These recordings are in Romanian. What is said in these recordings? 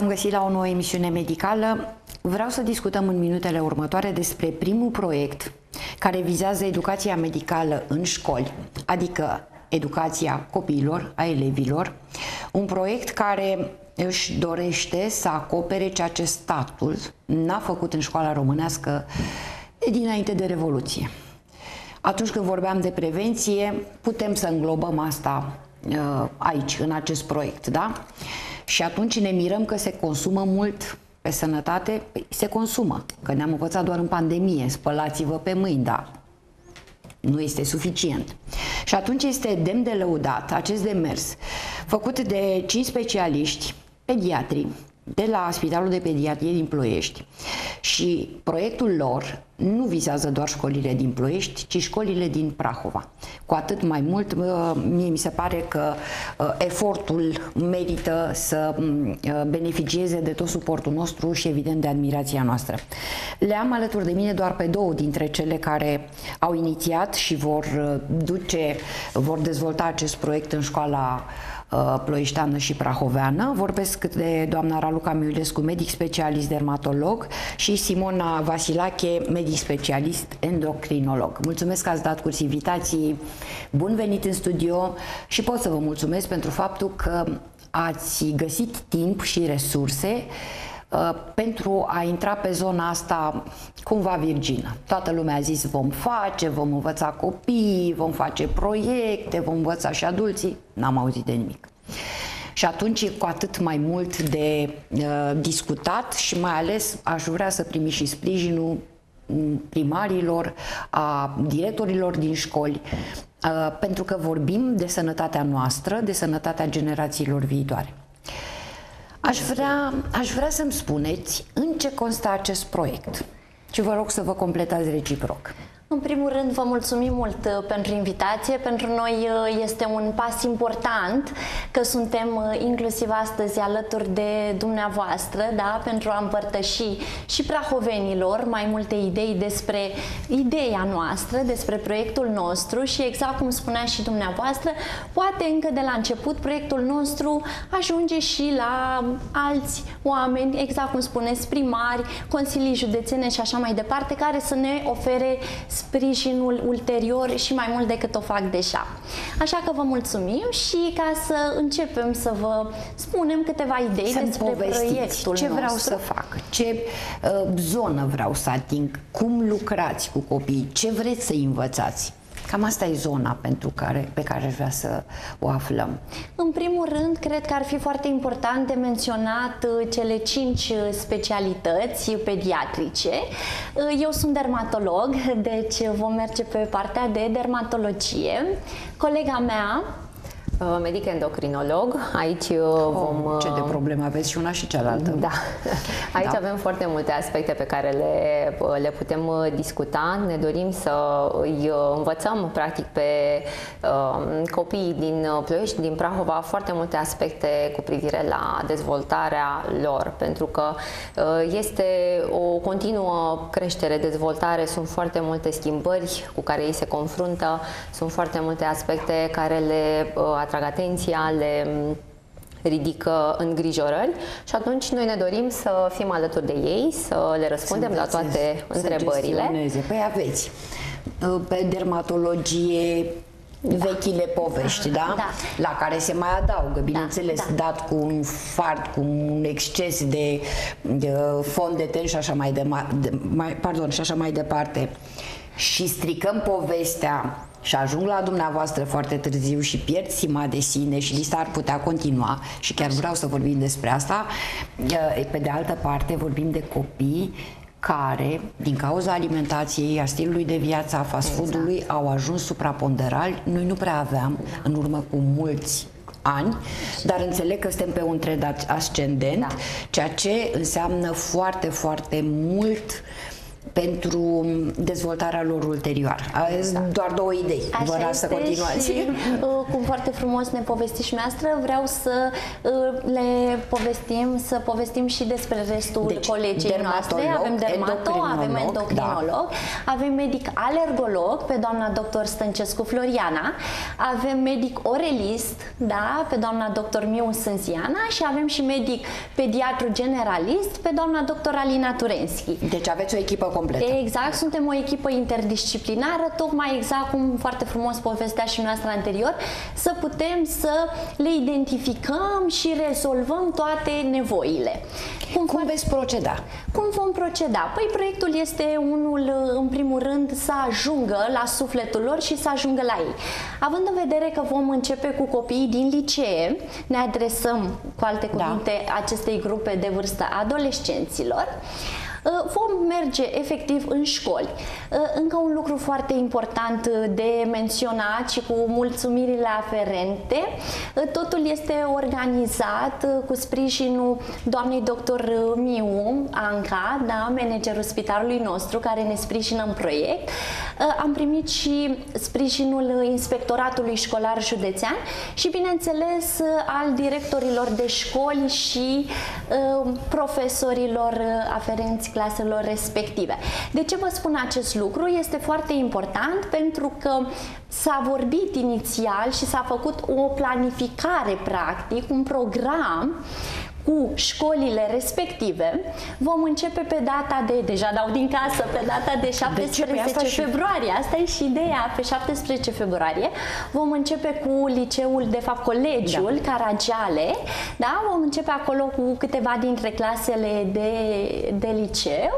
v-am găsit la o nouă emisiune medicală. Vreau să discutăm în minutele următoare despre primul proiect care vizează educația medicală în școli, adică educația copiilor, a elevilor, un proiect care își dorește să acopere ceea ce statul n-a făcut în școala românească dinainte de Revoluție. Atunci când vorbeam de prevenție, putem să înglobăm asta uh, aici, în acest proiect, da? Și atunci ne mirăm că se consumă mult pe sănătate, păi se consumă, că ne-am învățat doar în pandemie, spălați-vă pe mâini, dar nu este suficient. Și atunci este demn de lăudat acest demers făcut de cinci specialiști, pediatri, de la Spitalul de Pediatrie din Ploiești. Și proiectul lor nu vizează doar școlile din Ploiești, ci școlile din Prahova. Cu atât mai mult, mie mi se pare că efortul merită să beneficieze de tot suportul nostru și evident de admirația noastră. Le am alături de mine doar pe două dintre cele care au inițiat și vor duce, vor dezvolta acest proiect în școala Uh, ploieșteană și prahoveană. Vorbesc de doamna Raluca Miulescu, medic specialist dermatolog și Simona Vasilache, medic specialist endocrinolog. Mulțumesc că ați dat curs invitații. Bun venit în studio și pot să vă mulțumesc pentru faptul că ați găsit timp și resurse uh, pentru a intra pe zona asta cumva virgină. Toată lumea a zis vom face, vom învăța copii, vom face proiecte, vom învăța și adulții. N-am auzit de nimic. Și atunci e cu atât mai mult de uh, discutat și mai ales aș vrea să primi și sprijinul mm, primarilor, a directorilor din școli, uh, pentru că vorbim de sănătatea noastră, de sănătatea generațiilor viitoare. Aș vrea, aș vrea să-mi spuneți în ce constă acest proiect și vă rog să vă completați reciproc. În primul rând, vă mulțumim mult uh, pentru invitație. Pentru noi uh, este un pas important că suntem uh, inclusiv astăzi alături de dumneavoastră, da? pentru a împărtăși și prahovenilor mai multe idei despre ideea noastră, despre proiectul nostru și exact cum spunea și dumneavoastră, poate încă de la început proiectul nostru ajunge și la alți oameni, exact cum spuneți, primari, consilii județene și așa mai departe, care să ne ofere sprijinul ulterior și mai mult decât o fac deja. Așa că vă mulțumim și ca să începem să vă spunem câteva idei să despre proiectul ce nostru. vreau să fac, ce uh, zonă vreau să ating, cum lucrați cu copiii, ce vreți să învățați. Cam asta e zona pentru care, pe care vrea să o aflăm. În primul rând, cred că ar fi foarte important de menționat uh, cele cinci uh, specialități pediatrice. Uh, eu sunt dermatolog, deci vom merge pe partea de dermatologie. Colega mea, Uh, medic endocrinolog. Aici uh, oh, vom... Ce de uh, probleme aveți și una și cealaltă. Da. Aici da. avem foarte multe aspecte pe care le, le putem discuta. Ne dorim să îi învățăm practic pe uh, copiii din Ploiești, din Prahova, foarte multe aspecte cu privire la dezvoltarea lor, pentru că uh, este o continuă creștere, dezvoltare, sunt foarte multe schimbări cu care ei se confruntă, sunt foarte multe aspecte care le uh, atrag atenția, le mm, ridică îngrijorări și atunci noi ne dorim să fim alături de ei, să le răspundem la toate întrebările. Păi aveți uh, pe dermatologie da. vechile povești, da? da? La care se mai adaugă, da, bineînțeles, da, da. dat cu un fart, cu un exces de, de fond de ten și așa mai, de, de, mai, pardon, și așa mai departe. Și stricăm povestea și ajung la dumneavoastră foarte târziu și pierd sima de sine și lista ar putea continua și chiar vreau să vorbim despre asta. Pe de altă parte vorbim de copii care, din cauza alimentației, a stilului de viață, a fast exact. food-ului, au ajuns supraponderali. Noi nu prea aveam, în urmă cu mulți ani, dar înțeleg că suntem pe un trend ascendent, da. ceea ce înseamnă foarte, foarte mult pentru dezvoltarea lor ulterioară. Exact. Doar două idei. Așa Vă las să continuați. Și, uh, cum foarte frumos ne povestiți și noastră, vreau să uh, le povestim, să povestim și despre restul deci, colegii noastre. Avem dermatolog, avem endocrinolog, da. avem medic alergolog pe doamna doctor Stăncescu Floriana, avem medic orelist, da, pe doamna doctor Miu Sânziana și avem și medic pediatru generalist pe doamna doctor Alina Turenski. Deci aveți o echipă completă. Exact, suntem o echipă interdisciplinară, tocmai exact cum foarte frumos povestea și noastră anterior, să putem să le identificăm și rezolvăm toate nevoile. Cum, cum veți proceda? Cum vom proceda? Păi proiectul este unul, în primul rând, să ajungă la sufletul lor și să ajungă la ei. Având în vedere că vom începe cu copiii din licee, ne adresăm, cu alte da. cuvinte, da. acestei grupe de vârstă adolescenților, Uh, vom merge efectiv în școli. Uh, încă un lucru foarte important de menționat și cu mulțumirile aferente, uh, totul este organizat cu sprijinul doamnei doctor Miu Anca, da, managerul spitalului nostru, care ne sprijină în proiect. Am primit și sprijinul Inspectoratului Școlar Județean și, bineînțeles, al directorilor de școli și profesorilor aferenți claselor respective. De ce vă spun acest lucru? Este foarte important pentru că s-a vorbit inițial și s-a făcut o planificare practic, un program cu școlile respective. Vom începe pe data de, deja dau din casă, pe data de 17 de februarie. Asta e și ideea, pe 17 februarie. Vom începe cu liceul, de fapt colegiul da. Caragiale, da? Vom începe acolo cu câteva dintre clasele de, de liceu.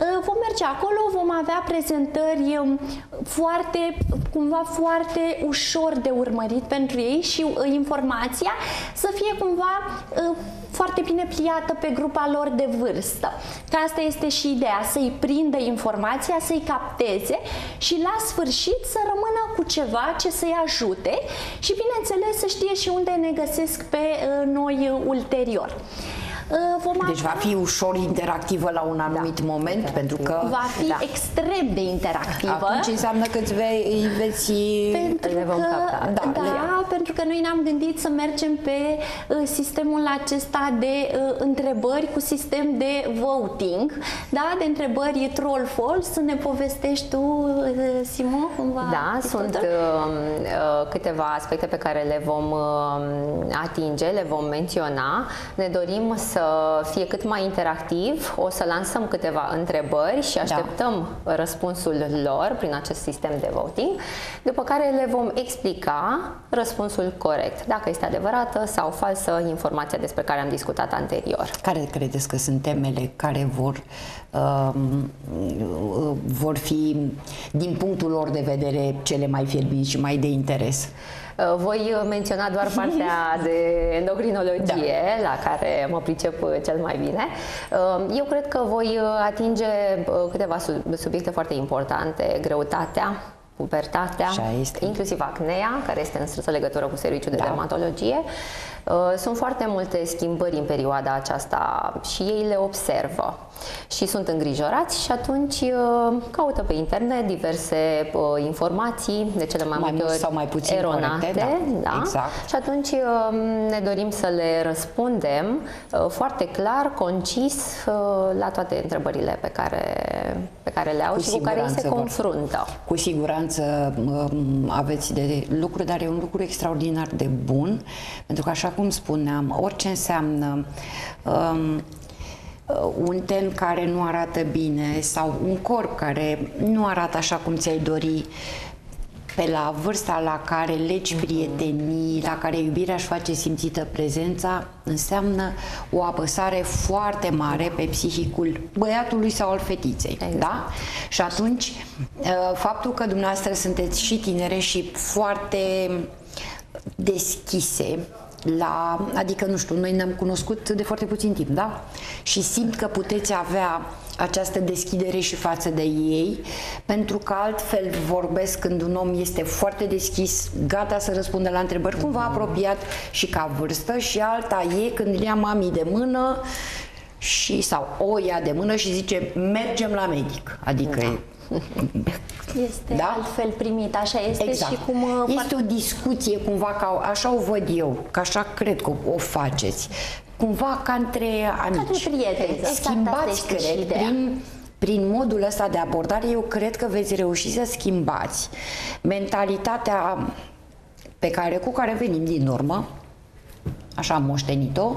Ă, vom merge acolo, vom avea prezentări um, foarte, cumva foarte ușor de urmărit pentru ei și ă, informația să fie cumva ă, foarte bine pliată pe grupa lor de vârstă. Că asta este și ideea, să-i prindă informația, să-i capteze și la sfârșit să rămână cu ceva ce să-i ajute și bineînțeles să știe și unde ne găsesc pe noi ulterior. Uh, vom deci avea... va fi ușor interactivă la un anumit da. moment, pentru că... Va fi da. extrem de interactivă. Atunci înseamnă că îți vei, veți... Pentru le vom că, capta. Da, da le... pentru că noi ne-am gândit să mergem pe uh, sistemul acesta de uh, întrebări cu sistem de voting, da, de întrebări troll false, să ne povestești tu, uh, Simon, cumva? Da, sunt uh, uh, câteva aspecte pe care le vom uh, atinge, le vom menționa. Ne dorim să fie cât mai interactiv, o să lansăm câteva întrebări și da. așteptăm da. răspunsul lor prin acest sistem de voting, după care le vom explica răspunsul corect, dacă este adevărată sau falsă informația despre care am discutat anterior. Care credeți că sunt temele care vor, uh, vor fi, din punctul lor de vedere, cele mai fierbinți și mai de interes? Uh, voi menționa doar partea de endocrinologie, da. la care mă pricep uh, cel mai bine. Uh, eu cred că voi atinge câteva subiecte foarte importante, greutatea, pubertatea, inclusiv acnea, care este în strânsă legătură cu serviciul de da. dermatologie. Sunt foarte multe schimbări în perioada aceasta și ei le observă și sunt îngrijorați și atunci uh, caută pe internet diverse uh, informații, de cele mai, mai multe ori sau mai puțin eronate. Corecte, da, da? Exact. Și atunci uh, ne dorim să le răspundem foarte clar, concis la toate întrebările pe care, pe care le au cu și cu care se vor. confruntă. Cu siguranță um, aveți de lucru, dar e un lucru extraordinar de bun, pentru că așa cum spuneam, orice înseamnă um, Uh, un ten care nu arată bine sau un corp care nu arată așa cum ți-ai dori pe la vârsta la care legi prietenii, la care iubirea își face simțită prezența, înseamnă o apăsare foarte mare pe psihicul băiatului sau al fetiței. Exact. Da? Și atunci, uh, faptul că dumneavoastră sunteți și tinere și foarte deschise, la, adică, nu știu, noi ne-am cunoscut de foarte puțin timp, da? Și simt că puteți avea această deschidere și față de ei, pentru că altfel vorbesc când un om este foarte deschis, gata să răspundă la întrebări, cumva apropiat și ca vârstă, și alta e când îl ia mami de mână și sau o ia de mână și zice mergem la medic. Adică da. Este da? altfel primit, așa este exact. și cum... Uh, este o discuție cumva, ca, așa o văd eu, că așa cred că o faceți, cumva ca între amici. Ca între prieteni, exact Schimbați, cred, prin, prin modul ăsta de abordare, eu cred că veți reuși să schimbați mentalitatea pe care, cu care venim din urmă, așa am moștenit-o,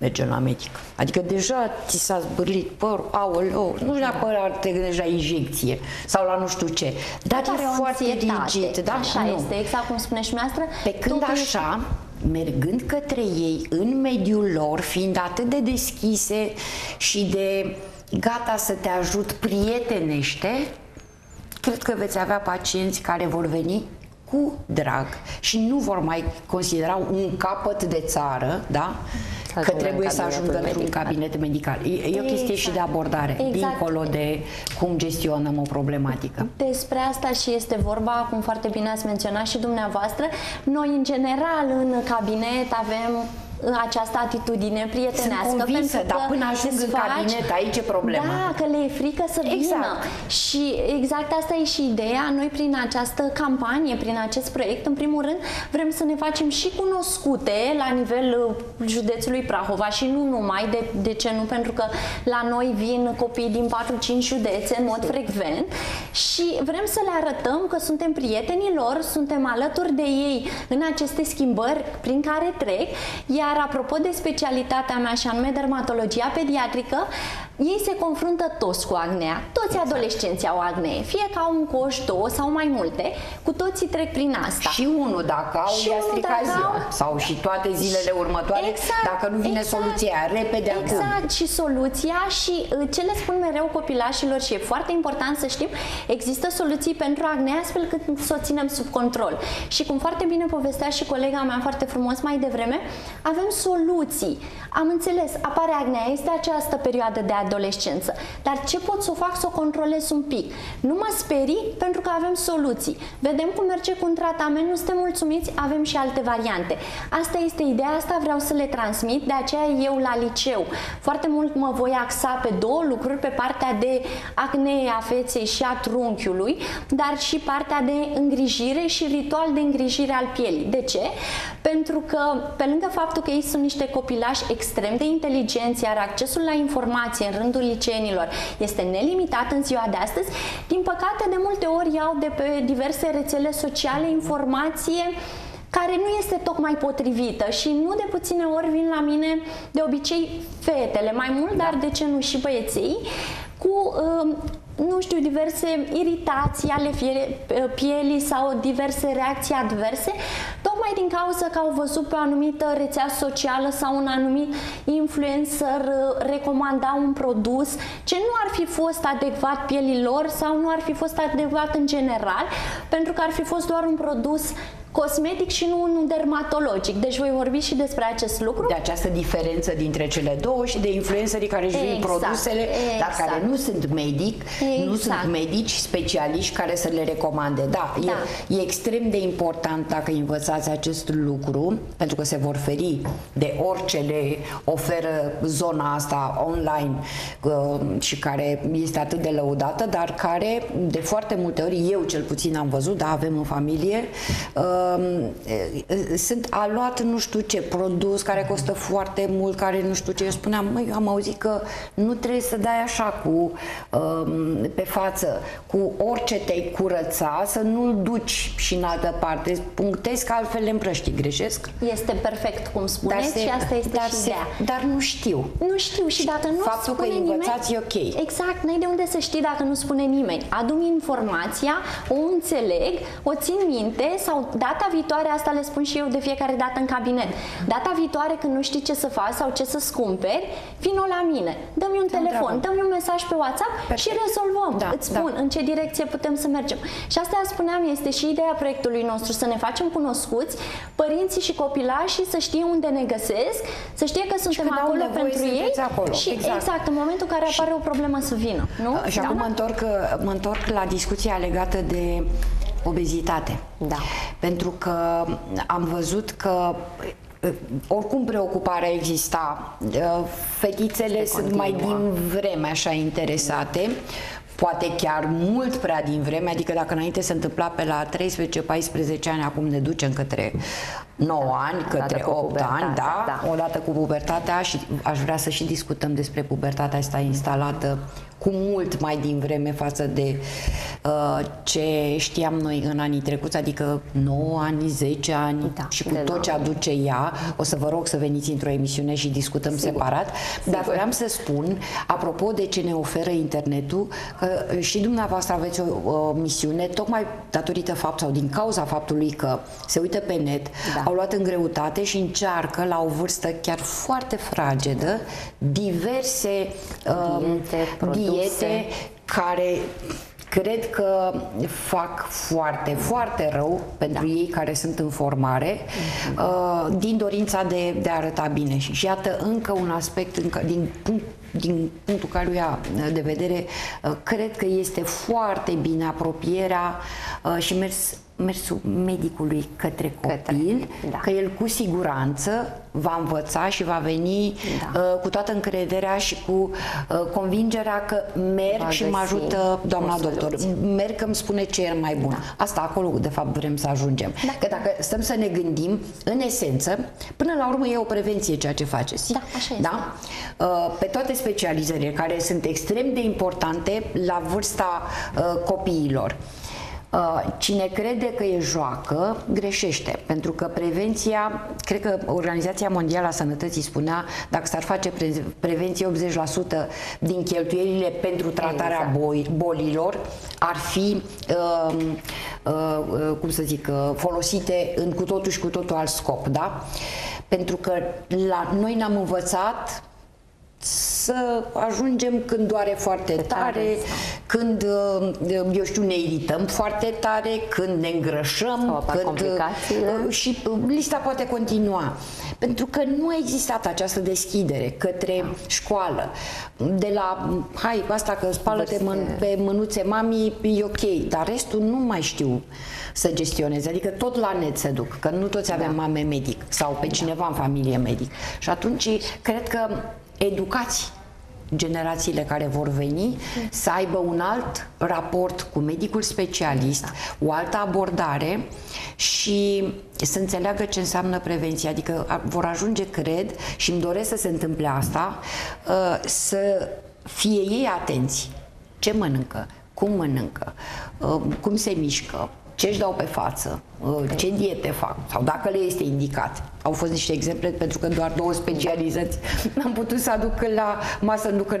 mergem la medic. Adică deja ți s-a zbârlit părul, aoleu, nu neapărat te gândești la injecție sau la nu știu ce, dar e foarte rigid. Da? Așa nu. este, exact cum spune și noastră. Pe când așa, mergând către ei în mediul lor, fiind atât de deschise și de gata să te ajut prietenește, cred că veți avea pacienți care vor veni cu drag și nu vor mai considera un capăt de țară, da? Că trebuie să ajungă într-un cabinet medical. E, e o chestie exact. și de abordare, exact. dincolo de cum gestionăm o problematică. Despre asta și este vorba, cum foarte bine ați menționat și dumneavoastră. Noi, în general, în cabinet avem această atitudine prietenească. Sunt convinsă, pentru dar până ajung în cabinet, aici e problema. Da, că le e frică să exact. vină. Și exact asta e și ideea. Noi prin această campanie, prin acest proiect, în primul rând, vrem să ne facem și cunoscute la nivel uh, județului Prahova și nu numai, de, de ce nu? Pentru că la noi vin copii din 4-5 județe în mod frecvent și vrem să le arătăm că suntem prietenii lor, suntem alături de ei în aceste schimbări prin care trec, iar iar apropo de specialitatea mea și anume dermatologia pediatrică, ei se confruntă toți cu acnea. Toți exact. adolescenții au acne, fie că au un coș, două sau mai multe, cu toții trec prin asta. Și unul dacă au și gastricazia au... sau și toate zilele următoare, exact, dacă nu vine exact, soluția repede Exact, acum. și soluția și uh, ce le spun mereu copilașilor și e foarte important să știm, există soluții pentru acne astfel cât să o ținem sub control. Și cum foarte bine povestea și colega mea foarte frumos mai devreme, avem soluții. Am înțeles, apare acnea, este această perioadă de adolescență. Dar ce pot să o fac să o controlez un pic? Nu mă sperii pentru că avem soluții. Vedem cum merge cu un tratament, nu suntem mulțumiți, avem și alte variante. Asta este ideea, asta vreau să le transmit, de aceea eu la liceu foarte mult mă voi axa pe două lucruri, pe partea de acne a feței și a trunchiului, dar și partea de îngrijire și ritual de îngrijire al pielii. De ce? Pentru că, pe lângă faptul că ei sunt niște copilași extrem de inteligenți, iar accesul la informație în rândul liceenilor este nelimitat în ziua de astăzi, din păcate de multe ori iau de pe diverse rețele sociale informație care nu este tocmai potrivită și nu de puține ori vin la mine de obicei fetele, mai mult, dar de ce nu și băieții, cu uh, nu știu, diverse iritații ale pielii sau diverse reacții adverse, tocmai din cauza că au văzut pe o anumită rețea socială sau un anumit influencer uh, recomanda un produs ce nu ar fi fost adecvat pielii lor sau nu ar fi fost adecvat în general, pentru că ar fi fost doar un produs cosmetic și nu unul dermatologic. Deci voi vorbi și despre acest lucru. De această diferență dintre cele două și de influențării care își exact, produsele, exact. dar care exact. nu sunt medic, exact. nu sunt medici specialiști care să le recomande. Da, da. E, e extrem de important dacă învățați acest lucru, pentru că se vor feri de orice le oferă zona asta online uh, și care este atât de lăudată, dar care de foarte multe ori, eu cel puțin am văzut, da, avem în familie, uh, sunt a luat nu știu ce produs care costă foarte mult, care nu știu ce. Eu spuneam, măi, eu am auzit că nu trebuie să dai așa cu um, pe față, cu orice te-ai curăța, să nu-l duci și în altă parte. Punctezi că altfel le împrăști. Greșesc? Este perfect cum spuneți se, și asta este dar și se, ideea. Dar nu știu. Nu știu și dacă nu Faptul spune că învățați nimeni, e ok. Exact, n-ai de unde să știi dacă nu spune nimeni. Adum informația, o înțeleg, o țin minte sau da, data viitoare, asta le spun și eu de fiecare dată în cabinet, data viitoare când nu știi ce să faci sau ce să-ți cumperi, vino la mine, dă-mi un telefon, dă-mi un mesaj pe WhatsApp Perfect. și rezolvăm. Da, Îți spun da. în ce direcție putem să mergem. Și asta spuneam, este și ideea proiectului nostru, să ne facem cunoscuți, părinții și copilașii să știe unde ne găsesc, să știe că suntem acolo pentru ei acolo. și exact. exact, în momentul în care apare o problemă să vină. Nu? Și da? acum mă întorc, mă întorc la discuția legată de obezitate. Da. Pentru că am văzut că oricum preocuparea exista. Fetițele sunt mai din vreme așa interesate poate chiar mult prea din vreme, adică dacă înainte se întâmpla pe la 13-14 ani, acum ne ducem către 9 da, ani, către 8 ani, da, da, odată cu pubertatea și aș vrea să și discutăm despre pubertatea asta instalată cu mult mai din vreme față de uh, ce știam noi în anii trecuți, adică 9 ani, 10 ani da, și cu tot da. ce aduce ea. O să vă rog să veniți într-o emisiune și discutăm Sigur. separat. Sigur. Dar vreau să spun, apropo de ce ne oferă internetul, că și dumneavoastră aveți o, o misiune, tocmai datorită fapt sau din cauza faptului că se uită pe net, da. Au luat în greutate și încearcă la o vârstă chiar foarte fragedă diverse uh, diete care cred că fac foarte, foarte rău pentru da. ei care sunt în formare uh, din dorința de, de a arăta bine. Și iată încă un aspect încă, din punct din punctul caluia de vedere, uh, cred că este foarte bine apropierea uh, și mers mersul medicului către copil, către, da. că el cu siguranță va învăța și va veni da. uh, cu toată încrederea și cu uh, convingerea că merg va și mă ajută doamna doctor. Merg că îmi spune ce e mai bun. Da. Asta acolo, de fapt, vrem să ajungem. Da. Că dacă stăm să ne gândim, în esență, până la urmă e o prevenție ceea ce faceți. Da, așa este. Da? Uh, pe toate specializările care sunt extrem de importante la vârsta uh, copiilor. Uh, cine crede că e joacă, greșește, pentru că prevenția, cred că Organizația Mondială a Sănătății spunea, dacă s-ar face pre- prevenție 80% din cheltuielile pentru tratarea exact. bolilor, ar fi, uh, uh, uh, cum să zic, uh, folosite în cu totul și cu totul alt scop, da? Pentru că la, noi ne-am învățat să ajungem când doare foarte tare, când, uh, eu știu, ne irităm foarte tare, când ne îngrășăm, când, uh, și uh, lista poate continua. Pentru că nu a existat această deschidere către școală. De la, hai, asta că spală-te mân- pe mânuțe mami, e ok, dar restul nu mai știu să gestioneze. Adică tot la net se duc, că nu toți avem da. mame medic sau pe cineva în familie medic. Și atunci, cred că educați generațiile care vor veni să aibă un alt raport cu medicul specialist, o altă abordare și să înțeleagă ce înseamnă prevenție. Adică vor ajunge, cred, și îmi doresc să se întâmple asta, uh, să fie ei atenți. Ce mănâncă, cum mănâncă, uh, cum se mișcă, ce își dau pe față, uh, ce diete fac? Sau dacă le este indicat. Au fost niște exemple pentru că doar două specializați n-am putut să aduc la masă, pentru că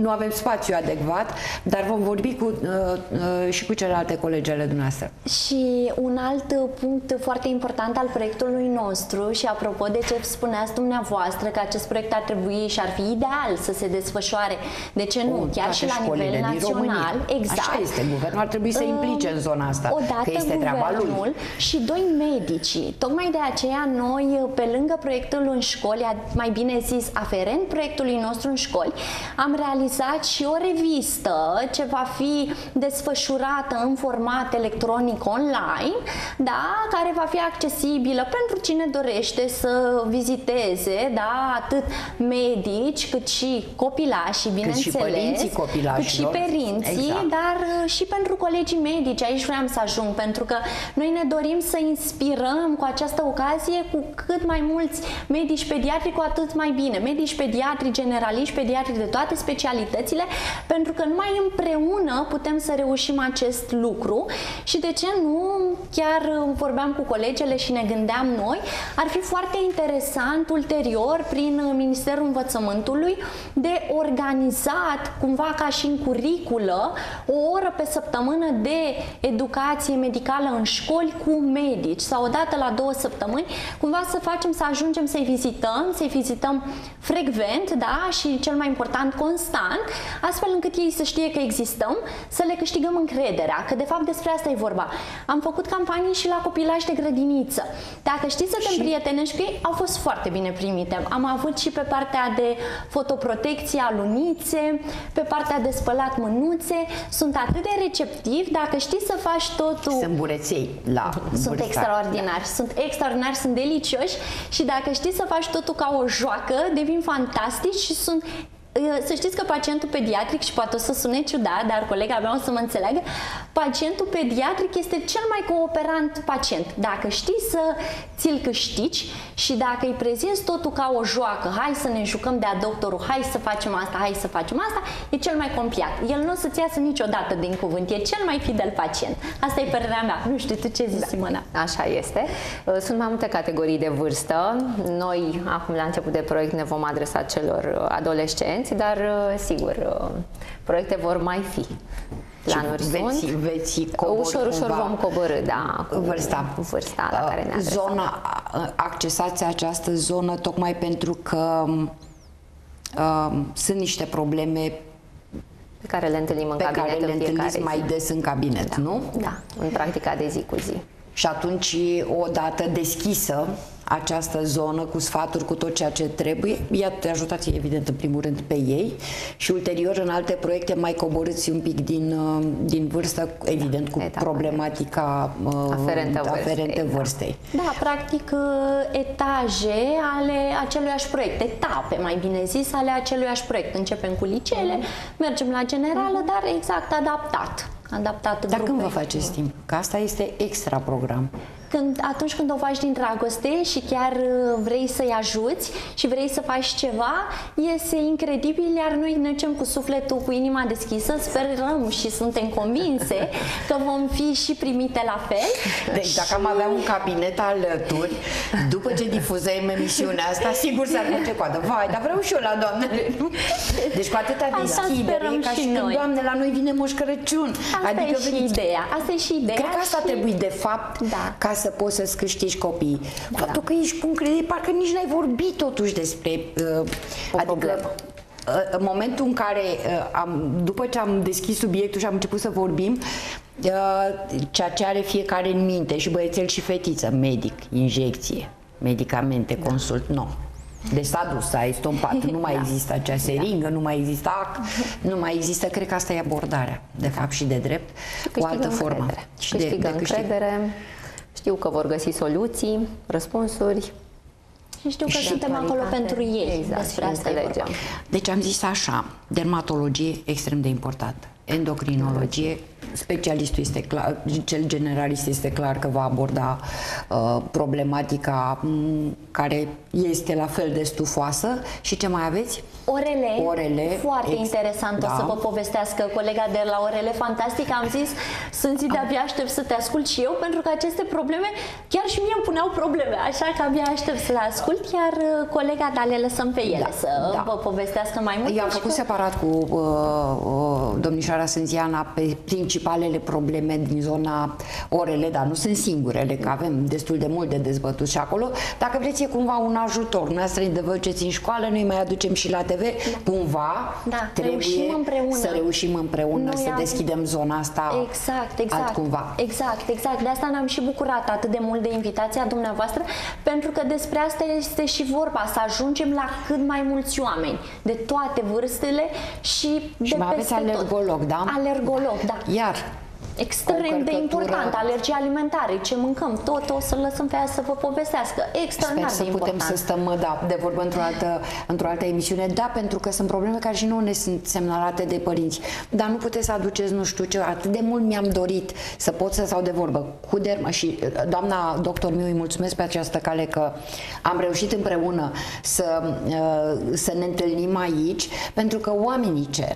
nu avem spațiu adecvat, dar vom vorbi cu, uh, uh, și cu celelalte colegele dumneavoastră. Și un alt punct foarte important al proiectului nostru și apropo de ce spuneați dumneavoastră că acest proiect ar trebui și ar fi ideal să se desfășoare, de ce nu, chiar și la nivel național, exact. Așa este, guvernul ar trebui să implice în zona asta, Odată că este treaba lui. și doi medicii. Tocmai de aceea noi pe lângă proiectul în școli, mai bine zis aferent proiectului nostru în școli, am realizat și o revistă ce va fi desfășurată în format electronic online, da, care va fi accesibilă pentru cine dorește să viziteze, da, atât medici cât și copilași, bineînțeles, cât și părinții copilașilor, cât și părinții, exact. dar uh, și pentru colegii medici. Aici vreau să ajung, pentru că noi ne dorim să inspirăm cu această ocazie cu cât mai mulți medici pediatri, cu atât mai bine. Medici pediatri, generaliști, pediatri de toate specialitățile, pentru că numai împreună putem să reușim acest lucru. Și de ce nu, chiar vorbeam cu colegele și ne gândeam noi, ar fi foarte interesant ulterior prin Ministerul Învățământului de organizat cumva ca și în curiculă o oră pe săptămână de educație medicală în școli cu medici. Sau o dată la două săptămâni, cumva să facem să ajungem să-i vizităm, să-i vizităm frecvent, da, și cel mai important, constant, astfel încât ei să știe că existăm, să le câștigăm încrederea, că de fapt despre asta e vorba. Am făcut campanii și la copilași de grădiniță. Dacă știți să te și... împrietenești cu ei, au fost foarte bine primite. Am avut și pe partea de fotoprotecție alunițe, pe partea de spălat mânuțe, sunt atât de receptivi, dacă știi să faci totul Sunt bureței la Sunt vârsta. extraordinari, da. sunt extraordinari, sunt delicioși și dacă știi să faci totul ca o joacă, devin fantastici și sunt să știți că pacientul pediatric, și poate o să sune ciudat, dar colega mea o să mă înțeleagă, pacientul pediatric este cel mai cooperant pacient. Dacă știi să ți-l câștigi și dacă îi prezinți totul ca o joacă, hai să ne jucăm de-a doctorul, hai să facem asta, hai să facem asta, e cel mai compliat. El nu o să-ți iasă niciodată din cuvânt, e cel mai fidel pacient. Asta e părerea mea. Nu știu, tu ce zici, da. Simona? Așa este. Sunt mai multe categorii de vârstă. Noi, acum la început de proiect, ne vom adresa celor adolescenți clienți, dar uh, sigur, uh, proiecte vor mai fi. Planuri veți, sunt. Veți ușor, ușor vom coborâ, da, cu vârsta. vârsta la care ne adresăm. Zona, accesați această zonă tocmai pentru că uh, sunt niște probleme pe care le întâlnim în pe cabinet care le în întâlniți mai zi. des în cabinet, da. nu? Da, în practica de zi cu zi. Și atunci, odată deschisă, această zonă cu sfaturi, cu tot ceea ce trebuie. Iată, ajutați evident în primul rând pe ei și ulterior în alte proiecte mai coborâți un pic din, uh, din vârstă, evident cu Etapa. problematica uh, aferentă, aferente vârstei. vârstei. Da. da, practic uh, etaje ale aceluiași proiect, etape mai bine zis ale aceluiași proiect. Începem cu liceele, mergem la generală, dar exact adaptat adaptat Dar când vă faceți timp? Că asta este extra program când, atunci când o faci din dragoste și chiar uh, vrei să-i ajuți și vrei să faci ceva, este incredibil, iar noi ne cu sufletul, cu inima deschisă, sperăm și suntem convinse că vom fi și primite la fel. Deci și... dacă am avea un cabinet alături, după ce difuzăm emisiunea asta, sigur s-ar face coadă. Vai, dar vreau și eu la doamnele. Deci cu atâta deschidere, ca și, și când, noi. doamne, la noi vine Moș Crăciun. Asta adică e și veniți... ideea. Asta e și ideea. Cred că asta și... trebuie, de fapt, da. ca să poți să-ți câștigi copiii. Da. Faptul că ești cu încredere, parcă nici n-ai vorbit totuși despre... Uh, o adică, problemă uh, în momentul în care uh, am, după ce am deschis subiectul și am început să vorbim, uh, ceea ce are fiecare în minte, și băiețel și fetiță, medic, injecție, medicamente, da. consult, nu. No. Deci s-a dus, s-a estompat, nu mai da. există acea seringă, da. nu mai există ac, nu mai există, cred că asta e abordarea, de fapt și de drept, o altă formă. Și câștigă de, de încredere. Câștig știu că vor găsi soluții, răspunsuri. Și știu că și suntem acolo pentru ei. Exact, despre asta înțelegem. Deci am zis așa, dermatologie extrem de importantă, endocrinologie specialistul este clar, cel generalist este clar că va aborda uh, problematica m, mm, care este la fel de stufoasă și ce mai aveți? Orele, orele foarte ex, interesant da. o să vă povestească colega de la Orele Fantastic, am zis sunt zi de-abia aștept să te ascult și eu pentru că aceste probleme chiar și mie îmi puneau probleme, așa că abia aștept să le ascult, iar uh, colega da le lăsăm pe ele da, să da. vă povestească mai mult. Eu am făcut că... separat cu uh, uh, domnișoara Sânziana pe principiul principalele probleme din zona orele, dar nu sunt singurele, că avem destul de mult de dezbătut și acolo. Dacă vreți, e cumva un ajutor. Noi asta de vă în școală, noi mai aducem și la TV. Da. Cumva da, trebuie împreună. să reușim împreună noi să am... deschidem zona asta exact, exact, altcumva. Exact, exact. De asta ne-am și bucurat atât de mult de invitația dumneavoastră, pentru că despre asta este și vorba, să ajungem la cât mai mulți oameni, de toate vârstele și, și de mai aveți alergolog, tot. da? Alergolog, da. Iar extrem de important, alergii alimentare, ce mâncăm, tot o să lăsăm pe ea să vă povestească. Extraordinar Sper să putem să stăm, da, de vorbă într-o altă, într-o altă emisiune, da, pentru că sunt probleme care și nu ne sunt semnalate de părinți, dar nu puteți să aduceți nu știu ce, atât de mult mi-am dorit să pot să stau de vorbă. Cu derma și doamna doctor meu îi mulțumesc pe această cale că am reușit împreună să, uh, să ne întâlnim aici, pentru că oamenii cer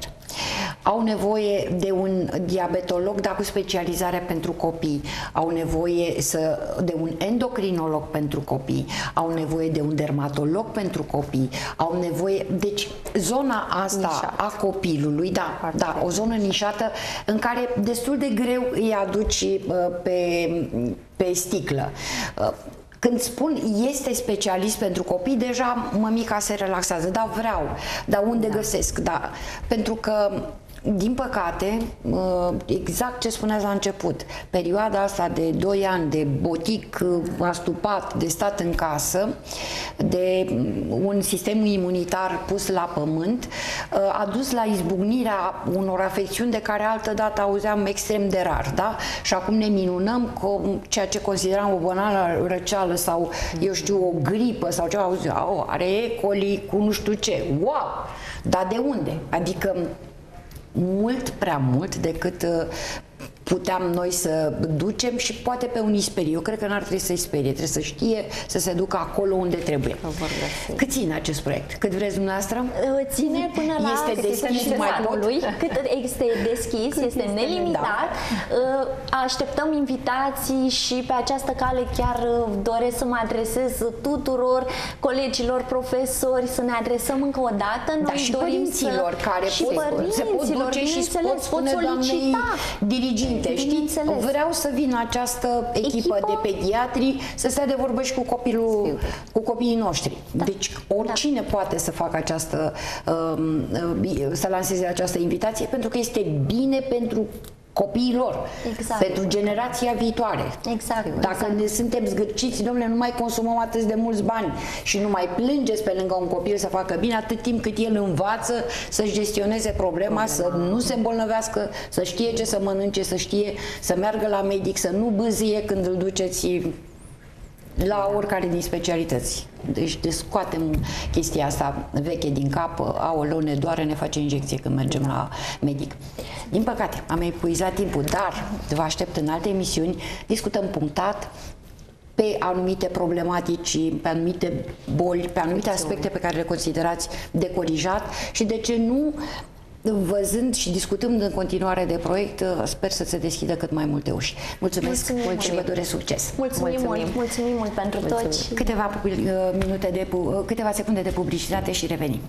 au nevoie de un diabetolog, dar cu specializarea pentru copii, au nevoie să, de un endocrinolog pentru copii, au nevoie de un dermatolog pentru copii, au nevoie, deci zona asta Nișat. a copilului, da, da, o zonă nișată în care destul de greu îi aduci uh, pe, pe sticlă. Uh, când spun este specialist pentru copii, deja mămica se relaxează, da, vreau, dar unde da. găsesc? Da, pentru că din păcate, uh, exact ce spuneați la început, perioada asta de 2 ani de botic uh, astupat, de stat în casă, de mm, un sistem imunitar pus la pământ, uh, a dus la izbucnirea unor afecțiuni de care altă dată auzeam extrem de rar, da? Și acum ne minunăm cu ceea ce consideram o banală răceală sau, eu știu, o gripă sau ceva, auzi, are E. coli cu nu știu ce, wow! Dar de unde? Adică mult prea mult decât uh, puteam noi să ducem și poate pe unii sperie. Eu cred că n-ar trebui să-i sperie, trebuie să știe să se ducă acolo unde trebuie. Cât ține acest proiect? Cât vreți dumneavoastră? Ține până la este deschis și mai pot? Lui, cât este deschis, cât este, este nelimitat. Da. Așteptăm invitații și pe această cale chiar uh, doresc să mă adresez tuturor colegilor, profesori, să ne adresăm încă o dată. Noi da, și dorim părinților să... care și pot, se pot duce și pot spune doamnei diriginte Părinte, știți, vreau să vină această echipă, echipă de pediatri să stea de vorbă și cu copilul, cu copiii noștri. Da. Deci oricine da. poate să facă această, um, uh, să lanseze această invitație pentru că este bine pentru copiilor, exact. pentru generația viitoare. Exact. Dacă exact. ne suntem zgârciți, domnule, nu mai consumăm atât de mulți bani și nu mai plângeți pe lângă un copil să facă bine atât timp cât el învață să-și gestioneze problema, problema, să nu se îmbolnăvească, să știe ce să mănânce, să știe să meargă la medic, să nu bâzie când îl duceți la oricare din specialități. Deci de scoatem chestia asta veche din cap, aoleu, ne doare, ne face injecție când mergem la medic. Din păcate, am epuizat timpul, dar vă aștept în alte emisiuni, discutăm punctat, pe anumite problematici, pe anumite boli, pe anumite aspecte pe care le considerați de corijat și de ce nu văzând și discutând în continuare de proiect, sper să se deschidă cât mai multe uși. Mulțumesc mulțumim mult și vă doresc succes. Mulțumim, mulțumim. mult, mulțumim mult pentru mulțumim. toți. Câteva uh, minute de, uh, câteva secunde de publicitate și revenim.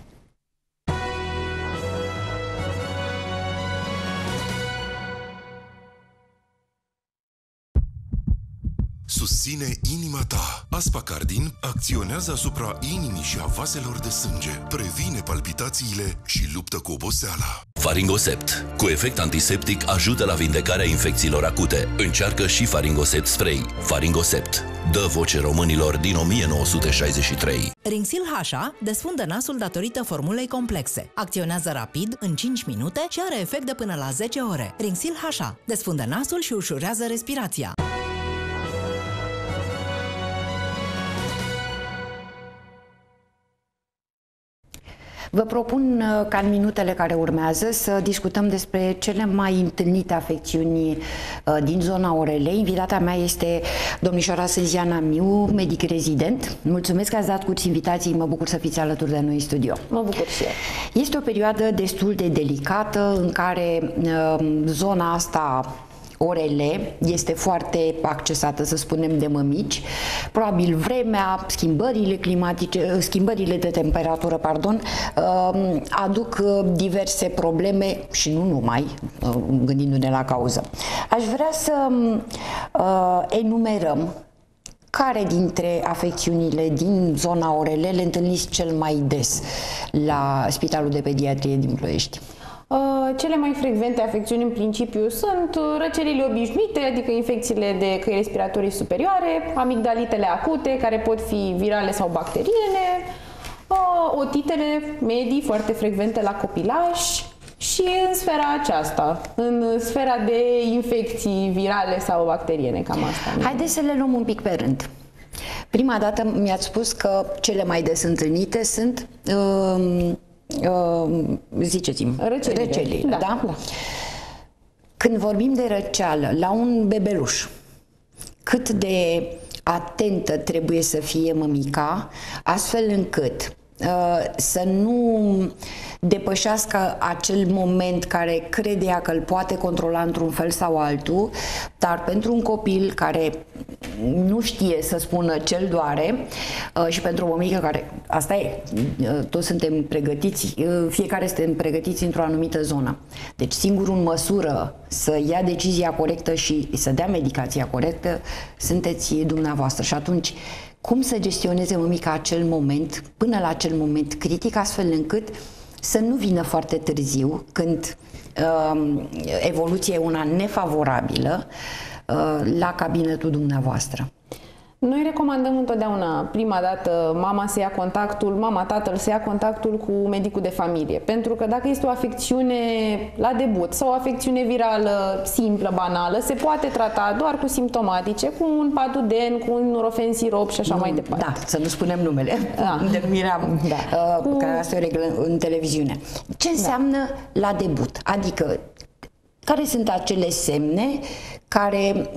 Susține inima ta. Aspacardin acționează asupra inimii și a vaselor de sânge, previne palpitațiile și luptă cu oboseala. Faringosept, cu efect antiseptic, ajută la vindecarea infecțiilor acute. Încearcă și Faringosept Spray. Faringosept dă voce românilor din 1963. Ringsil Hașa desfundă nasul datorită formulei complexe. Acționează rapid, în 5 minute și are efect de până la 10 ore. Ringsil Hașa desfundă nasul și ușurează respirația. Vă propun uh, ca în minutele care urmează să discutăm despre cele mai întâlnite afecțiuni uh, din zona orelei. Invitata mea este domnișoara Sânziana Miu, medic rezident. Mulțumesc că ați dat curs invitații, mă bucur să fiți alături de noi în studio. Mă bucur și eu. Este o perioadă destul de delicată în care uh, zona asta orele este foarte accesată, să spunem, de mămici. Probabil vremea, schimbările climatice, schimbările de temperatură, pardon, um, aduc uh, diverse probleme și nu numai, uh, gândindu-ne la cauză. Aș vrea să uh, enumerăm care dintre afecțiunile din zona orele le întâlniți cel mai des la Spitalul de Pediatrie din Ploiești? Uh, cele mai frecvente afecțiuni în principiu sunt uh, răcelile obișnuite, adică infecțiile de căi respiratorii superioare, amigdalitele acute, care pot fi virale sau bacteriene, uh, otitele medii foarte frecvente la copilași și în sfera aceasta, în sfera de infecții virale sau bacteriene, cam asta. Haideți să le luăm un pic pe rând. Prima dată mi-ați spus că cele mai des întâlnite sunt uh, uh, ziceți-mi, răcelile, răcelile da, da? da? Când vorbim de răceală la un bebeluș, cât de atentă trebuie să fie mămica, astfel încât uh, să nu depășească acel moment care crede ea că îl poate controla într-un fel sau altul, dar pentru un copil care nu știe să spună cel doare uh, și pentru o mămică care, asta e, uh, toți suntem pregătiți, uh, fiecare suntem pregătiți într-o anumită zonă. Deci singurul în măsură să ia decizia corectă și să dea medicația corectă sunteți dumneavoastră și atunci cum să gestioneze mămica acel moment, până la acel moment critic, astfel încât să nu vină foarte târziu, când uh, evoluția e una nefavorabilă, uh, la cabinetul dumneavoastră. Noi recomandăm întotdeauna, prima dată, mama să ia contactul, mama, tatăl să ia contactul cu medicul de familie. Pentru că dacă este o afecțiune la debut sau o afecțiune virală simplă, banală, se poate trata doar cu simptomatice, cu un patuden, cu un nurofen sirop și așa nu, mai departe. Da, să nu spunem numele. Da. Denumirea da. uh, cu... care asta e reglă în televiziune. Ce înseamnă da. la debut? Adică care sunt acele semne care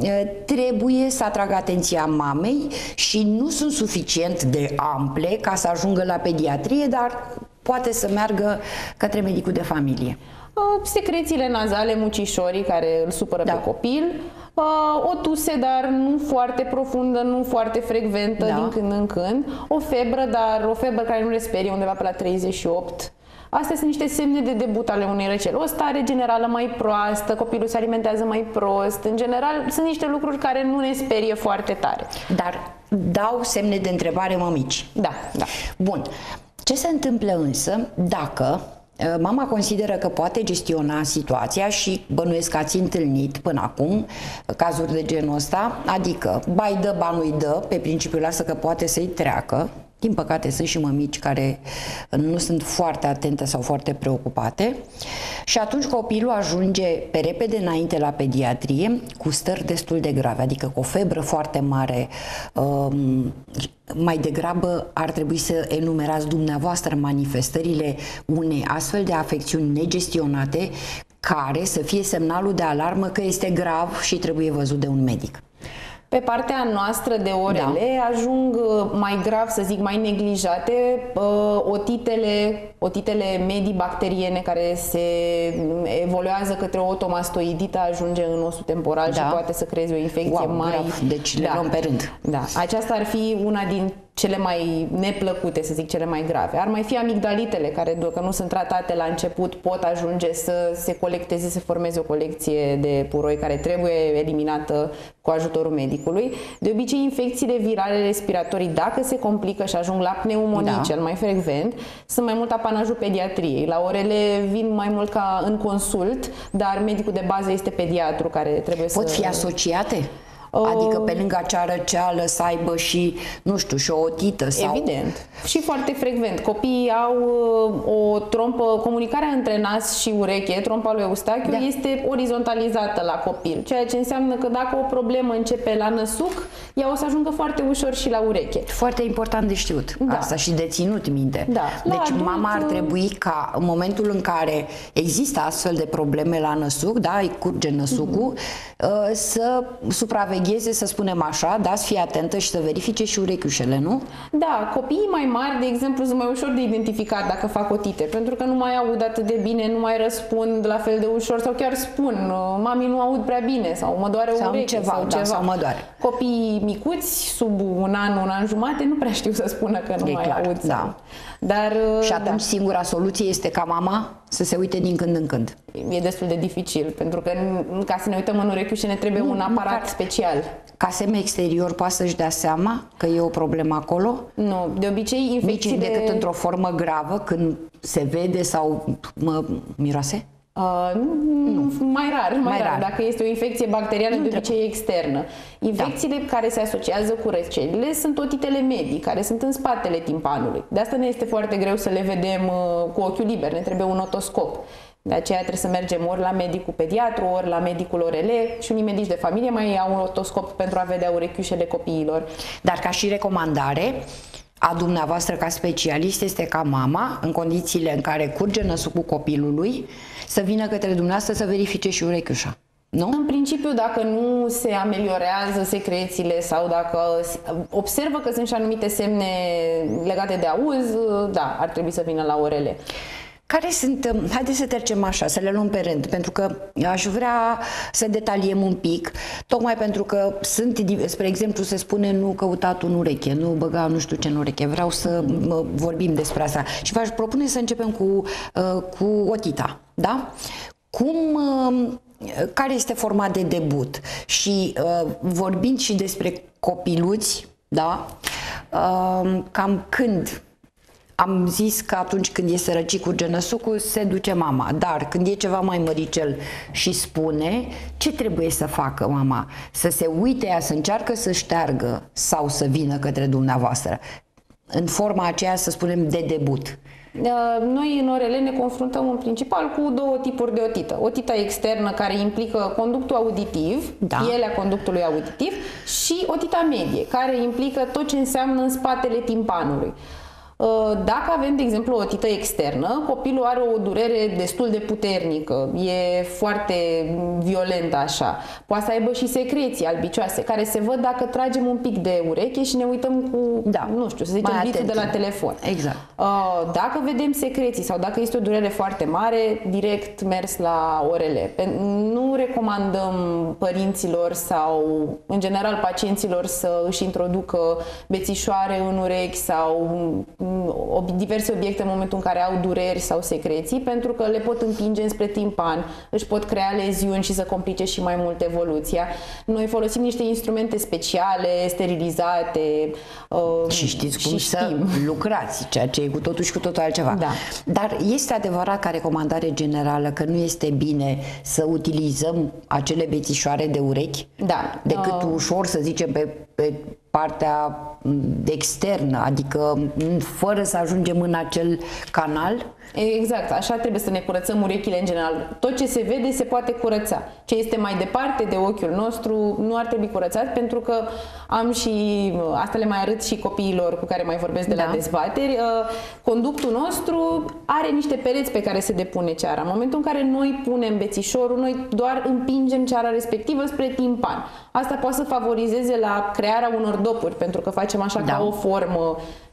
trebuie să atragă atenția mamei și nu sunt suficient de ample ca să ajungă la pediatrie, dar poate să meargă către medicul de familie. Secrețiile nazale, mucișorii care îl supără da. pe copil, o tuse, dar nu foarte profundă, nu foarte frecventă da. din când în când, o febră, dar o febră care nu le sperie undeva pe la 38 Astea sunt niște semne de debut ale unei răceli. O stare generală mai proastă, copilul se alimentează mai prost. În general, sunt niște lucruri care nu ne sperie foarte tare. Dar dau semne de întrebare mămici. Da, da. Bun. Ce se întâmplă însă dacă ă, Mama consideră că poate gestiona situația și bănuiesc că ați întâlnit până acum cazuri de genul ăsta, adică bai dă, ba nu-i dă, pe principiul lasă că poate să-i treacă, din păcate sunt și mămici care nu sunt foarte atente sau foarte preocupate și atunci copilul ajunge pe repede înainte la pediatrie cu stări destul de grave, adică cu o febră foarte mare. Um, mai degrabă ar trebui să enumerați dumneavoastră manifestările unei astfel de afecțiuni negestionate care să fie semnalul de alarmă că este grav și trebuie văzut de un medic. Pe partea noastră de orele da. ajung uh, mai grav, să zic, mai neglijate uh, otitele, otitele medii bacteriene care se evoluează către o otomastoidită, ajunge în osul temporal da. și poate să creeze o infecție wow, mai... Grav. Deci le da. luăm pe rând. Da. Aceasta ar fi una din cele mai neplăcute, să zic, cele mai grave. Ar mai fi amigdalitele, care, dacă nu sunt tratate la început, pot ajunge să se colecteze, să formeze o colecție de puroi care trebuie eliminată cu ajutorul medicului. De obicei, infecțiile virale respiratorii, dacă se complică și ajung la pneumonie, da. cel mai frecvent, sunt mai mult apanajul pediatriei. La orele vin mai mult ca în consult, dar medicul de bază este pediatru care trebuie Pot să... fi asociate? Adică pe lângă acea răceală să aibă și, nu știu, și o otită sau... Evident. Și foarte frecvent. Copiii au uh, o trompă, comunicarea între nas și ureche, trompa lui Eustachiu, da. este orizontalizată la copil. Ceea ce înseamnă că dacă o problemă începe la năsuc, ea o să ajungă foarte ușor și la ureche. Foarte important de știut da. asta și de ținut minte. Da. Deci adult... mama ar trebui ca în momentul în care există astfel de probleme la năsuc, da, îi curge năsucul, mm-hmm. să supravegheze supravegheze, să spunem așa, da, să fie atentă și să verifice și urechiușele, nu? Da, copiii mai mari, de exemplu, sunt mai ușor de identificat dacă fac otite, pentru că nu mai aud atât de bine, nu mai răspund la fel de ușor sau chiar spun, mami nu aud prea bine sau mă doare sau ureche ceva, sau da, ceva. Sau mă doare. Copiii micuți, sub un an, un an jumate, nu prea știu să spună că nu e mai clar, aud. Da. Sau... Dar, și atunci da. singura soluție este ca mama să se uite din când în când. E destul de dificil, pentru că ca să ne uităm în urechiușe ne trebuie nu, un aparat măcar, special. Ca semn exterior poate să-și dea seama că e o problemă acolo? Nu, de obicei infecțiile... Nici decât într-o formă gravă, când se vede sau mă, miroase? Uh, nu. Mai rar, mai, mai rar. rar. Dacă este o infecție bacteriană, nu de obicei externă. Infecțiile da. care se asociază cu răcelile sunt otitele medii, care sunt în spatele timpanului. De asta ne este foarte greu să le vedem uh, cu ochiul liber, ne trebuie un otoscop. De aceea trebuie să mergem ori la medicul pediatru, ori la medicul orele și unii medici de familie mai au un otoscop pentru a vedea urechiușele copiilor. Dar ca și recomandare, a dumneavoastră ca specialist este ca mama, în condițiile în care curge năsucul copilului, să vină către dumneavoastră să verifice și urechiușa. Nu? În principiu, dacă nu se ameliorează secrețiile sau dacă observă că sunt și anumite semne legate de auz, da, ar trebui să vină la orele. Care sunt, um, haideți să trecem așa, să le luăm pe rând, pentru că aș vrea să detaliem un pic, tocmai pentru că sunt, spre exemplu, se spune nu căutatul în ureche, nu băga nu știu ce în ureche, vreau să vorbim despre asta. Și v-aș propune să începem cu, uh, cu otita, da? Cum um, care este forma de debut? Și uh, vorbind și despre copiluți, da, uh, cam când am zis că atunci când e sărăcit cu genăsucul, se duce mama. Dar când e ceva mai măricel și spune, ce trebuie să facă mama? Să se uite ea, să încearcă să șteargă sau să vină către dumneavoastră. În forma aceea, să spunem, de debut. Uh, noi în orele ne confruntăm în principal cu două tipuri de otită. Otita externă care implică conductul auditiv, da. pielea conductului auditiv și otita medie care implică tot ce înseamnă în spatele timpanului. Uh, dacă avem, de exemplu, o tită externă, copilul are o durere destul de puternică, e foarte violentă așa. Poate să aibă și secreții albicioase, care se văd dacă tragem un pic de ureche și ne uităm cu, da. nu știu, să zicem, bitul de la telefon. Exact. Uh, dacă vedem secreții sau dacă este o durere foarte mare, direct mers la orele. Nu recomandăm părinților sau, în general, pacienților să își introducă bețișoare în urechi sau diverse obiecte în momentul în care au dureri sau secreții, pentru că le pot împinge spre timpan, își pot crea leziuni și să complice și mai mult evoluția. Noi folosim niște instrumente speciale, sterilizate. Uh, și știți cum și să știm. lucrați, ceea ce e cu totul și cu totul altceva. Da. Dar este adevărat ca recomandare generală că nu este bine să utilizăm acele bețișoare de urechi? Da. Decât uh... ușor, să zicem, pe, pe partea externă, adică fără să ajungem în acel canal? Exact, așa trebuie să ne curățăm urechile în general. Tot ce se vede se poate curăța. Ce este mai departe de ochiul nostru nu ar trebui curățat pentru că am și, asta le mai arăt și copiilor cu care mai vorbesc de da. la dezbateri, uh, conductul nostru are niște pereți pe care se depune ceara. În momentul în care noi punem bețișorul, noi doar împingem ceara respectivă spre timpan. Asta poate să favorizeze la crearea unor dopuri, pentru că facem așa da. ca o formă Mm,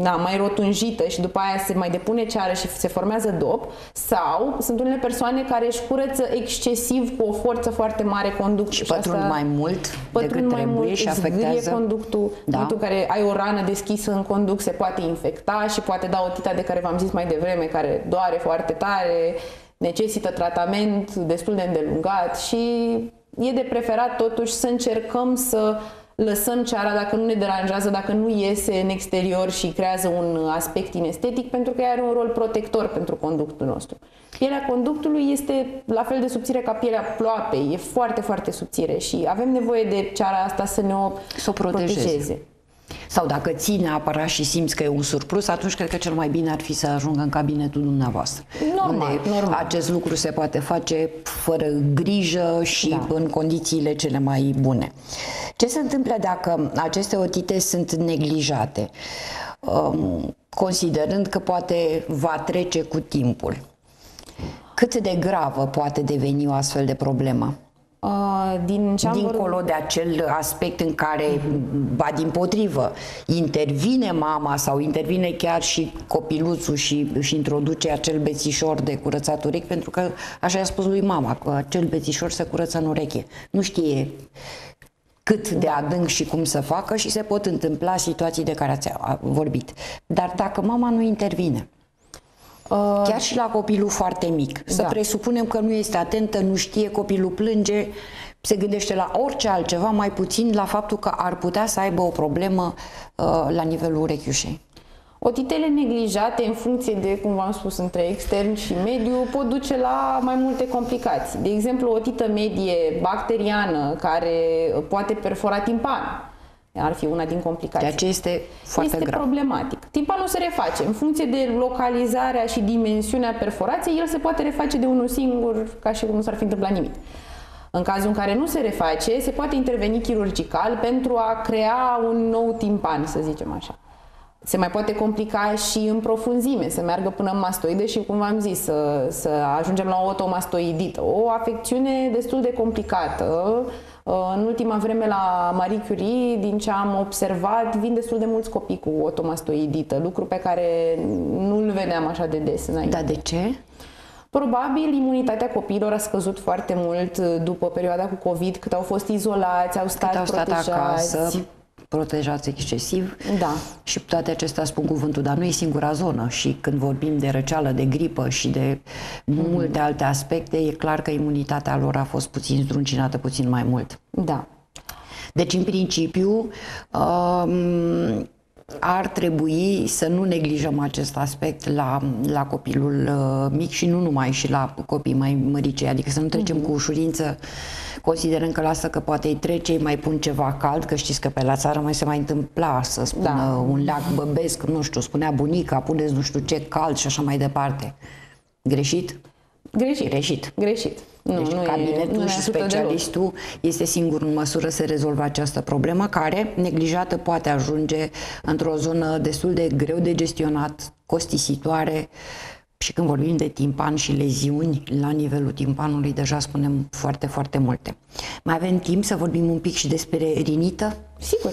na, mai rotunjită și după aia se mai depune ceară și se formează dop sau sunt unele persoane care își curăță excesiv cu o forță foarte mare conductul și pătrund mai mult decât mai trebuie mult, și afectează conductul da. în momentul în care ai o rană deschisă în conduct se poate infecta și poate da o tita de care v-am zis mai devreme care doare foarte tare necesită tratament destul de îndelungat și e de preferat totuși să încercăm să lăsăm ceara dacă nu ne deranjează, dacă nu iese în exterior și creează un aspect inestetic, pentru că are un rol protector pentru conductul nostru. Pielea conductului este la fel de subțire ca pielea ploapei, e foarte, foarte subțire și avem nevoie de ceara asta să ne o, să o protejeze. protejeze. Sau dacă ține aparat și simți că e un surplus, atunci cred că cel mai bine ar fi să ajungă în cabinetul dumneavoastră. Normal, unde normal. acest lucru se poate face fără grijă și da. în condițiile cele mai bune. Ce se întâmplă dacă aceste otite sunt neglijate? Um, considerând că poate va trece cu timpul. Cât de gravă poate deveni o astfel de problemă? Uh, din ce Dincolo de acel aspect în care, ba din potrivă, intervine mama sau intervine chiar și copiluțul și își introduce acel bețișor de curățat urechi, pentru că așa i-a spus lui mama, că acel bețișor se curăță în ureche. Nu știe cât de adânc și cum să facă și se pot întâmpla situații de care ați vorbit. Dar dacă mama nu intervine, Uh, Chiar și la copilul foarte mic. Să da. presupunem că nu este atentă, nu știe, copilul plânge, se gândește la orice altceva, mai puțin la faptul că ar putea să aibă o problemă uh, la nivelul urechiușei. Otitele neglijate în funcție de, cum v-am spus, între extern și mediu pot duce la mai multe complicații. De exemplu, o tită medie bacteriană care poate perfora timpan ar fi una din complicații. Ceea ce este foarte este grav. problematic. Timpanul se reface. În funcție de localizarea și dimensiunea perforației, el se poate reface de unul singur, ca și cum nu s-ar fi întâmplat nimic. În cazul în care nu se reface, se poate interveni chirurgical pentru a crea un nou timpan, să zicem așa. Se mai poate complica și în profunzime, să meargă până în mastoide și, cum v-am zis, să, să ajungem la o otomastoidită. O afecțiune destul de complicată, Uh, în ultima vreme la Marie Curie, din ce am observat, vin destul de mulți copii cu otomastoidită, lucru pe care nu-l vedeam așa de des înainte. Da, de ce? Probabil imunitatea copiilor a scăzut foarte mult după perioada cu COVID, cât au fost izolați, au stat, cât au stat protejați. acasă protejați excesiv. Da. Și toate acestea spun cuvântul, dar nu e singura zonă și când vorbim de răceală, de gripă și de mm-hmm. multe alte aspecte, e clar că imunitatea lor a fost puțin zdruncinată puțin mai mult. Da. Deci, în principiu, um, ar trebui să nu neglijăm acest aspect la, la copilul uh, mic și nu numai și la copii mai mărici, adică să nu trecem mm-hmm. cu ușurință considerând că lasă că poate îi trece, îi mai pun ceva cald, că știți că pe la țară mai se mai întâmpla să spună da. un leac băbesc, nu știu, spunea bunica, puneți nu știu ce cald și așa mai departe. Greșit? Greșit. Greșit. Greșit. Nu, deci nu cabinetul e, nu și specialistul deloc. este singur în măsură să rezolve această problemă care, neglijată, poate ajunge într-o zonă destul de greu de gestionat, costisitoare și când vorbim de timpan și leziuni, la nivelul timpanului deja spunem foarte, foarte multe. Mai avem timp să vorbim un pic și despre rinită? Sigur.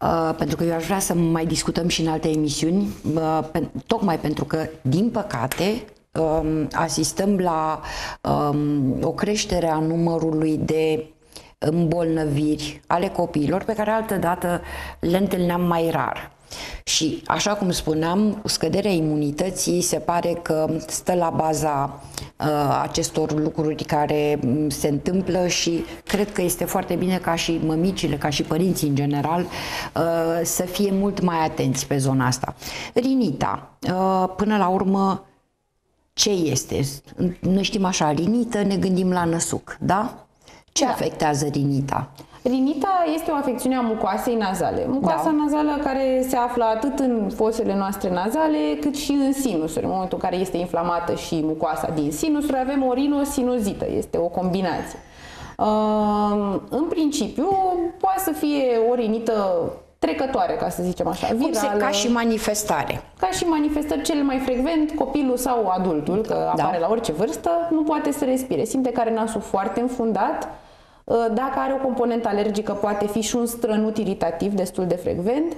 Uh, pentru că eu aș vrea să mai discutăm și în alte emisiuni, uh, pe, tocmai pentru că, din păcate, um, asistăm la um, o creștere a numărului de îmbolnăviri ale copiilor pe care altădată le întâlneam mai rar. Și, așa cum spuneam, scăderea imunității se pare că stă la baza uh, acestor lucruri care mm, se întâmplă și cred că este foarte bine ca și mămicile, ca și părinții în general, uh, să fie mult mai atenți pe zona asta. Rinita, uh, până la urmă, ce este? Noi știm așa, rinită, ne gândim la năsuc, da? Ce da. afectează rinita? Rinita este o afecțiune a mucoasei nazale. Mucoasa da. nazală care se află atât în fosele noastre nazale, cât și în sinusuri. În momentul în care este inflamată și mucoasa din sinusuri, avem o rinosinuzită. Este o combinație. În principiu, poate să fie o rinită trecătoare, ca să zicem așa, virală. Cum se, ca și manifestare. Ca și manifestări, cel mai frecvent, copilul sau adultul, că da. apare la orice vârstă, nu poate să respire. Simte care nasul foarte înfundat, ă, dacă are o componentă alergică, poate fi și un strănut iritativ destul de frecvent.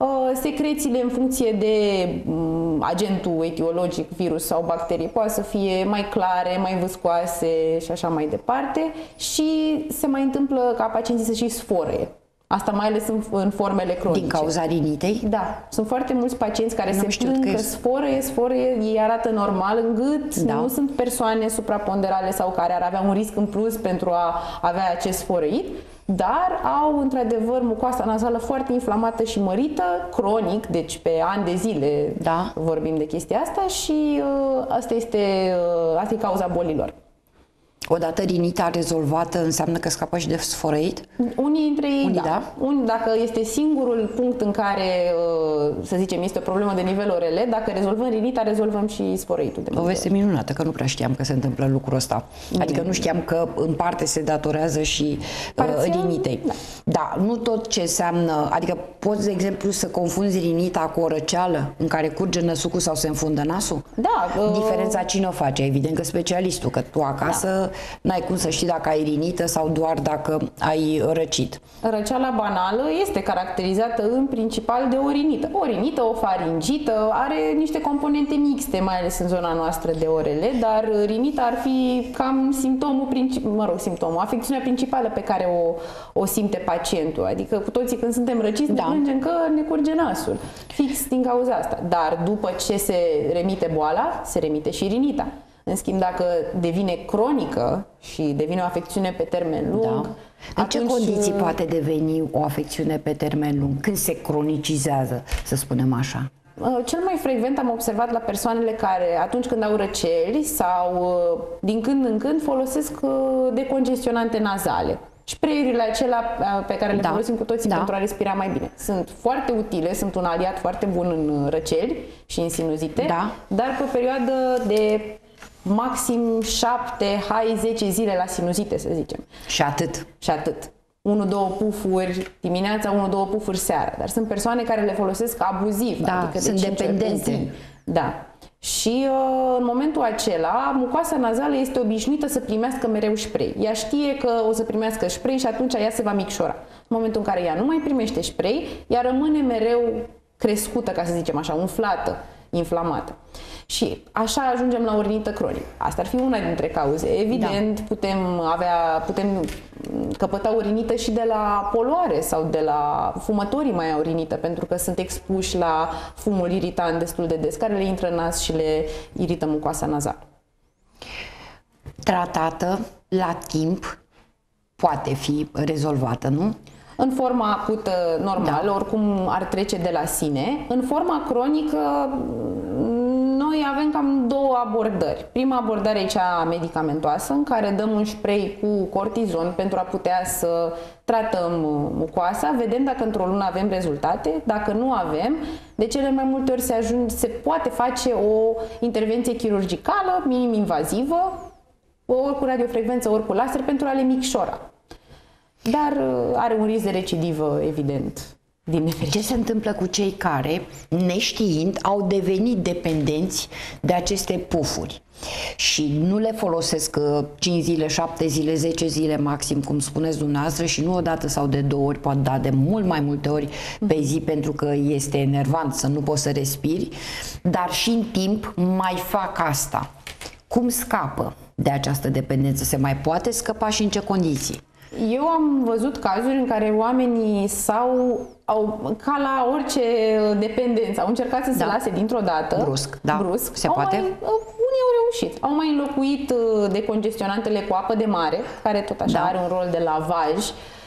Ă, secrețiile în funcție de agentul etiologic, virus sau bacterii, poate să fie mai clare, mai vâscoase și așa mai departe și se mai întâmplă ca pacienții să și sfore Asta mai ales în, în formele cronice. Din cauza rinitei? Da. Sunt foarte mulți pacienți care nu se plâng că, că sforăie, sforăie, ei arată normal în gât, da. nu sunt persoane supraponderale sau care ar avea un risc în plus pentru a avea acest sfărăit, dar au într-adevăr mucoasa nazală foarte inflamată și mărită, cronic, deci pe ani de zile da. vorbim de chestia asta și uh, asta, este, uh, asta e cauza bolilor. Odată rinita rezolvată înseamnă că scapă și de sforăit? Unii dintre ei, Unii, da. da. Unii, dacă este singurul punct în care, uh, să zicem, este o problemă de nivel orele, dacă rezolvăm rinita, rezolvăm și sforăitul. De o veste minunată, că nu prea știam că se întâmplă lucrul ăsta. Adică nu știam că în parte se datorează și uh, Parțial, rinitei. Da. da, nu tot ce înseamnă, adică poți, de exemplu, să confunzi rinita cu o răceală în care curge năsucul sau se înfundă nasul? Da. Uh... Diferența cine o face? Evident că specialistul, că tu acasă da n-ai cum să știi dacă ai rinită sau doar dacă ai răcit. Răceala banală este caracterizată în principal de o rinită. O rinită, o faringită, are niște componente mixte, mai ales în zona noastră de orele, dar rinita ar fi cam simptomul principal, mă rog, simptomul, afecțiunea principală pe care o, o simte pacientul. Adică cu toții când suntem răciți da. ne plângem că ne curge nasul. Fix din cauza asta. Dar după ce se remite boala, se remite și rinita. În schimb, dacă devine cronică și devine o afecțiune pe termen lung, da. În ce condiții uh, poate deveni o afecțiune pe termen lung? Când se cronicizează, să spunem așa? Uh, cel mai frecvent am observat la persoanele care atunci când au răceli sau uh, din când în când folosesc decongestionante nazale. Spray-urile acelea pe care le da. folosim cu toții da. pentru a respira mai bine. Sunt foarte utile, sunt un aliat foarte bun în răceli și în sinuzite, da. dar pe o perioadă de maxim 7, hai 10 zile la sinuzite, să zicem. Și atât. Și atât. 1-2 pufuri dimineața, 1-2 pufuri seara. Dar sunt persoane care le folosesc abuziv. Da, adică sunt de dependente. Da. Și uh, în momentul acela, mucoasa nazală este obișnuită să primească mereu spray. Ea știe că o să primească spray și atunci ea se va micșora. În momentul în care ea nu mai primește spray, ea rămâne mereu crescută, ca să zicem așa, umflată, inflamată. Și așa ajungem la o rinită cronică. Asta ar fi una dintre cauze. Evident, da. putem avea, putem căpăta o rinită și de la poluare sau de la fumătorii mai au rinită, pentru că sunt expuși la fumul iritant destul de des, care le intră în nas și le irită mucoasa nazală. Tratată la timp poate fi rezolvată, nu? În forma acută normal, da. oricum ar trece de la sine. În forma cronică, noi avem cam două abordări. Prima abordare e cea medicamentoasă, în care dăm un spray cu cortizon pentru a putea să tratăm mucoasa, vedem dacă într-o lună avem rezultate, dacă nu avem, de cele mai multe ori se, ajunge, se poate face o intervenție chirurgicală, minim-invazivă, ori cu radiofrecvență, ori cu laser, pentru a le micșora. Dar uh, are un risc de recidivă, evident, din nefericire. Ce se întâmplă cu cei care, neștiind, au devenit dependenți de aceste pufuri și nu le folosesc 5 uh, zile, 7 zile, 10 zile maxim, cum spuneți dumneavoastră, și nu odată sau de două ori, poate da de mult mai multe ori pe zi, pentru că este enervant să nu poți să respiri, dar și în timp mai fac asta. Cum scapă de această dependență? Se mai poate scăpa și în ce condiții? Eu am văzut cazuri în care oamenii s-au, au, ca la orice dependență, au încercat să da. se lase dintr-o dată. Brusc, da. Brusc. Se poate? Mai, unii au reușit. Au mai înlocuit uh, decongestionantele cu apă de mare, care tot așa da. are un rol de lavaj,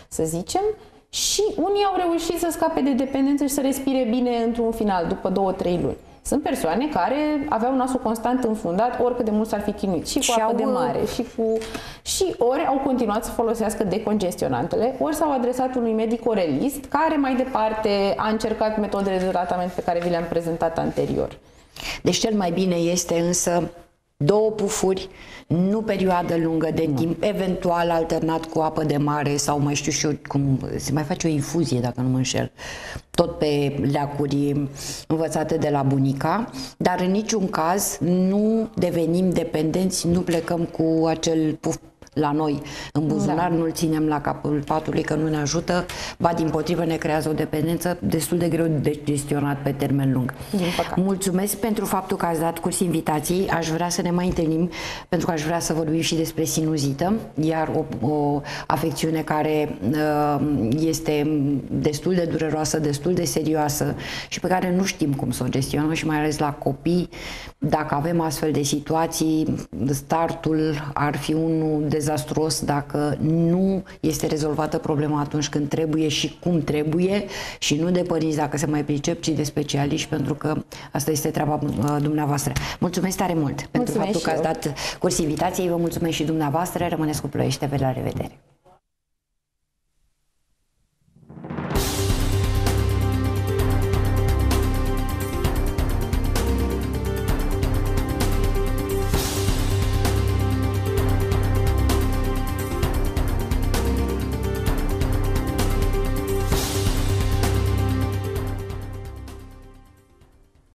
să zicem. Și unii au reușit să scape de dependență și să respire bine într-un final, după 2-3 luni. Sunt persoane care aveau nasul constant înfundat, oricât de mult s-ar fi chinuit, și cu și apă au... de mare, și cu... Și ori au continuat să folosească decongestionantele, ori s-au adresat unui medic orelist, care mai departe a încercat metodele de tratament pe care vi le-am prezentat anterior. Deci cel mai bine este însă două pufuri, nu perioadă lungă de timp, eventual alternat cu apă de mare sau mai știu și eu cum se mai face o infuzie dacă nu mă înșel, tot pe leacuri învățate de la bunica, dar în niciun caz nu devenim dependenți, nu plecăm cu acel puf la noi în buzunar, da. nu-l ținem la capul patului că nu ne ajută, ba din potrivă ne creează o dependență destul de greu de gestionat pe termen lung. Mulțumesc pentru faptul că ați dat curs invitației. Aș vrea să ne mai întâlnim pentru că aș vrea să vorbim și despre sinuzită, iar o, o afecțiune care uh, este destul de dureroasă, destul de serioasă și pe care nu știm cum să o gestionăm și mai ales la copii. Dacă avem astfel de situații, startul ar fi unul de dezastruos dacă nu este rezolvată problema atunci când trebuie și cum trebuie și nu de părinți dacă se mai pricep, ci de specialiști, pentru că asta este treaba uh, dumneavoastră. Mulțumesc tare mult pentru mulțumesc faptul că ați dat curs invitației, vă mulțumesc și dumneavoastră, rămâneți cu Ploiești TV, la revedere!